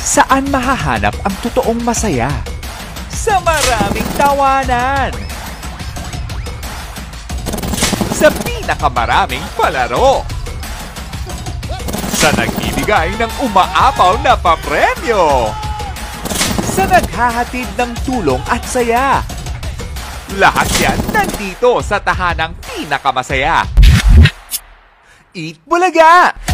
Saan mahahanap ang totoong masaya? Sa maraming tawanan! Sa pinakamaraming palaro! Sa nagbibigay ng umaapaw na papremyo! Sa naghahatid ng tulong at saya! Lahat yan nandito sa tahanang pinakamasaya! Eat Bulaga!